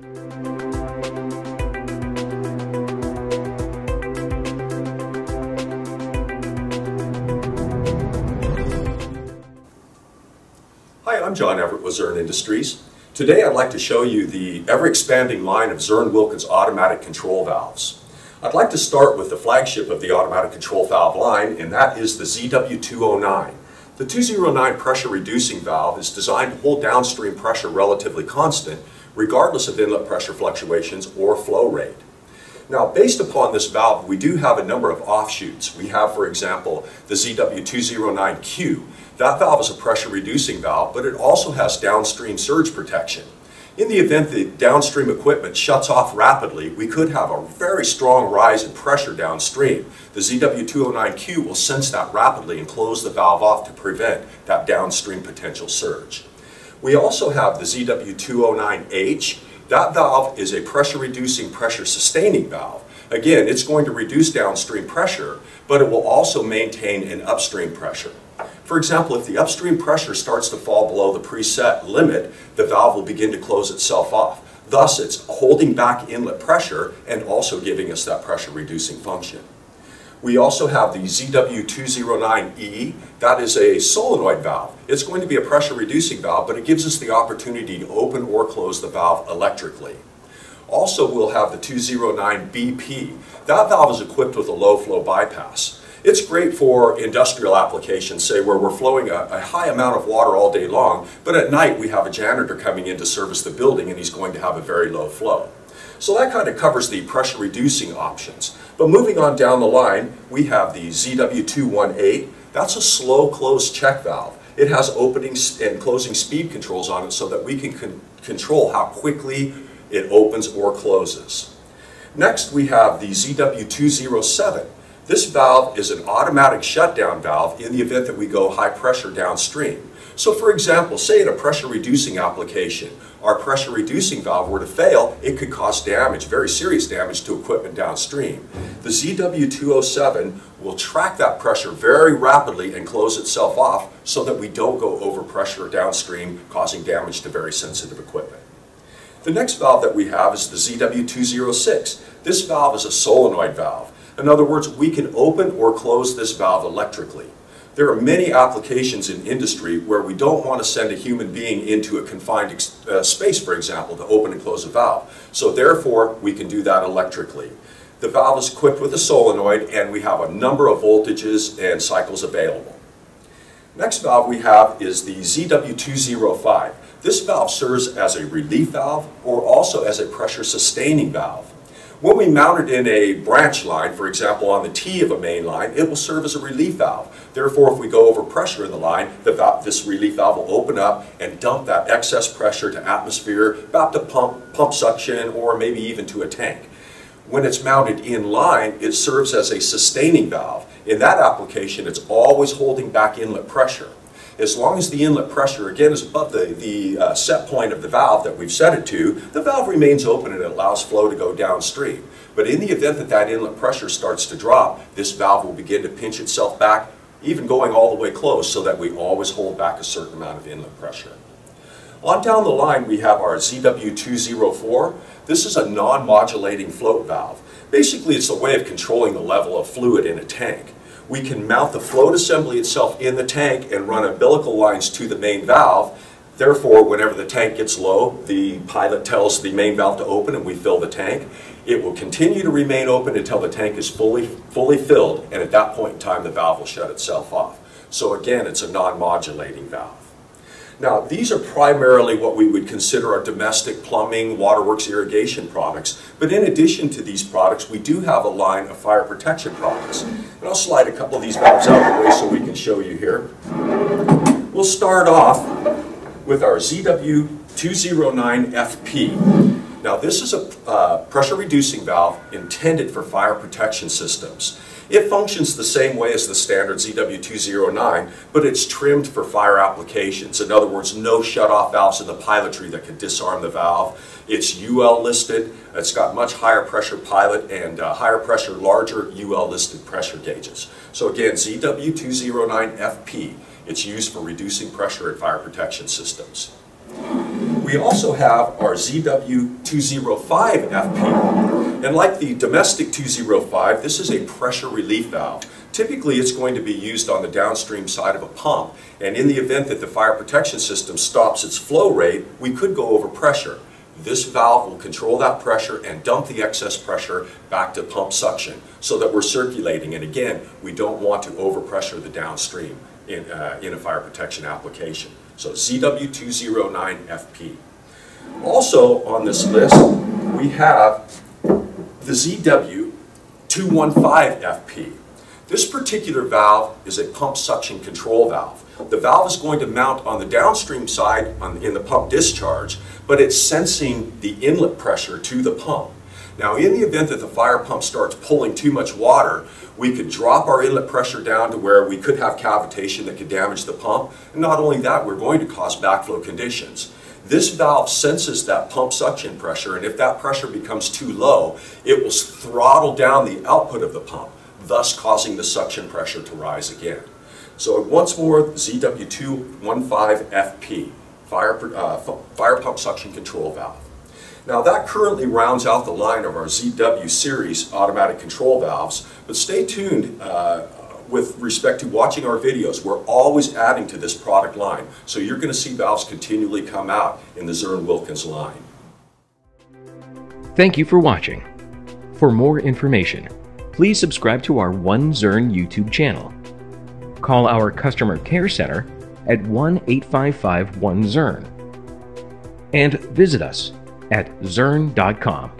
Hi, I'm John Everett with Zurn Industries. Today I'd like to show you the ever-expanding line of Zurn Wilkins automatic control valves. I'd like to start with the flagship of the automatic control valve line, and that is the ZW209. The 209 pressure reducing valve is designed to hold downstream pressure relatively constant, regardless of inlet pressure fluctuations or flow rate. Now, based upon this valve, we do have a number of offshoots. We have, for example, the ZW209Q. That valve is a pressure reducing valve, but it also has downstream surge protection. In the event the downstream equipment shuts off rapidly, we could have a very strong rise in pressure downstream. The ZW209Q will sense that rapidly and close the valve off to prevent that downstream potential surge. We also have the ZW209H. That valve is a pressure reducing, pressure sustaining valve. Again, it's going to reduce downstream pressure, but it will also maintain an upstream pressure. For example, if the upstream pressure starts to fall below the preset limit, the valve will begin to close itself off. Thus, it's holding back inlet pressure and also giving us that pressure reducing function. We also have the ZW209E. That is a solenoid valve. It's going to be a pressure reducing valve, but it gives us the opportunity to open or close the valve electrically. Also, we'll have the 209BP. That valve is equipped with a low flow bypass. It's great for industrial applications, say where we're flowing a, a, high amount of water all day long, but at night we have a janitor coming in to service the building and he's going to have a very low flow. So that kind of covers the pressure reducing options. But moving on down the line, we have the ZW218. That's a slow close check valve. It has opening and closing speed controls on it so that we can con control how quickly it opens or closes. Next, we have the ZW207. This valve is an automatic shutdown valve in the event that we go high pressure downstream. So for example, say in a pressure reducing application, our pressure reducing valve were to fail, it could cause damage, very serious damage to equipment downstream. The ZW207 will track that pressure very rapidly and close itself off so that we don't go over pressure downstream, causing damage to very sensitive equipment. The next valve that we have is the ZW206. This valve is a solenoid valve. In other words, we can open or close this valve electrically. There are many applications in industry where we don't want to send a human being into a confined uh, space, for example, to open and close a valve. So therefore, we can do that electrically. The valve is equipped with a solenoid and we have a number of voltages and cycles available. Next valve we have is the ZW205. This valve serves as a relief valve or also as a pressure sustaining valve. When we mount it in a branch line, for example on the T of a main line, it will serve as a relief valve. Therefore, if we go over pressure in the line, the valve, this relief valve will open up and dump that excess pressure to atmosphere, back to pump, pump suction, or maybe even to a tank. When it's mounted in line, it serves as a sustaining valve. In that application, it's always holding back inlet pressure. As long as the inlet pressure, again, is above the, the uh, set point of the valve that we've set it to, the valve remains open and it allows flow to go downstream. But in the event that that inlet pressure starts to drop, this valve will begin to pinch itself back, even going all the way close, so that we always hold back a certain amount of inlet pressure. On down the line, we have our ZW204. This is a non-modulating float valve. Basically, it's a way of controlling the level of fluid in a tank we can mount the float assembly itself in the tank and run umbilical lines to the main valve. Therefore, whenever the tank gets low, the pilot tells the main valve to open and we fill the tank. It will continue to remain open until the tank is fully, fully filled, and at that point in time, the valve will shut itself off. So again, it's a non-modulating valve. Now, these are primarily what we would consider our domestic plumbing, waterworks, irrigation products. But in addition to these products, we do have a line of fire protection products. And I'll slide a couple of these valves out of the way so we can show you here. We'll start off with our ZW209FP. Now, this is a uh, pressure reducing valve intended for fire protection systems. It functions the same way as the standard ZW209, but it's trimmed for fire applications. In other words, no shut-off valves in the pilotry that can disarm the valve. It's UL listed, it's got much higher pressure pilot and uh, higher pressure, larger UL listed pressure gauges. So again, ZW209FP, it's used for reducing pressure in fire protection systems. We also have our ZW205FP. And like the domestic 205, this is a pressure relief valve. Typically, it's going to be used on the downstream side of a pump, and in the event that the fire protection system stops its flow rate, we could go over pressure. This valve will control that pressure and dump the excess pressure back to pump suction so that we're circulating. And again, we don't want to overpressure the downstream in, uh, in a fire protection application. So ZW209FP. Also on this list, we have the ZW215FP. This particular valve is a pump suction control valve. The valve is going to mount on the downstream side on, in the pump discharge, but it's sensing the inlet pressure to the pump. Now, in the event that the fire pump starts pulling too much water, we could drop our inlet pressure down to where we could have cavitation that could damage the pump. And not only that, we're going to cause backflow conditions. This valve senses that pump suction pressure, and if that pressure becomes too low, it will throttle down the output of the pump thus causing the suction pressure to rise again. So once more, ZW215FP, fire, uh, fire pump suction control valve. Now that currently rounds out the line of our ZW series automatic control valves, but stay tuned uh, with respect to watching our videos. We're always adding to this product line, so you're going to see valves continually come out in the Zurn Wilkins line. Thank you for watching. For more information, please subscribe to our One Zurn YouTube channel. Call our customer care center at 1 855 1 Zurn and visit us at zurn.com.